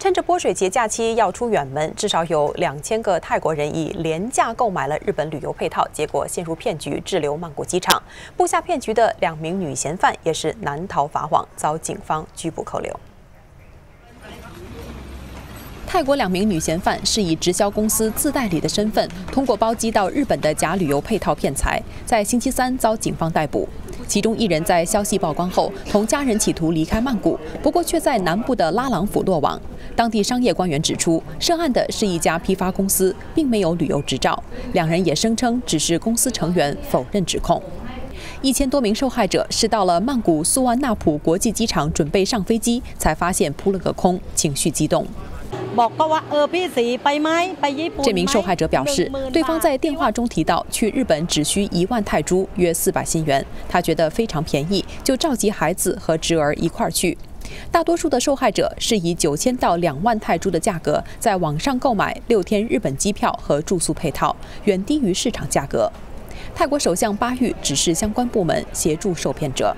趁着泼水节假期要出远门，至少有两千个泰国人以廉价购买了日本旅游配套，结果陷入骗局，滞留曼谷机场。布下骗局的两名女嫌犯也是难逃法网，遭警方拘捕扣留。泰国两名女嫌犯是以直销公司自代理的身份，通过包机到日本的假旅游配套骗财，在星期三遭警方逮捕。其中一人在消息曝光后，同家人企图离开曼谷，不过却在南部的拉朗府落网。当地商业官员指出，涉案的是一家批发公司，并没有旅游执照。两人也声称只是公司成员，否认指控。一千多名受害者是到了曼谷苏万纳普国际机场准备上飞机，才发现扑了个空，情绪激动。这名受害者表示，对方在电话中提到去日本只需一万泰铢，约四百新元，他觉得非常便宜，就召集孩子和侄儿一块儿去。大多数的受害者是以九千到两万泰铢的价格在网上购买六天日本机票和住宿配套，远低于市场价格。泰国首相巴育指示相关部门协助受骗者。